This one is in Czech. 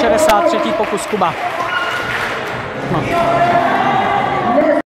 63. pokus Kuba.